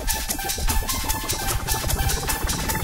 フフフフフ。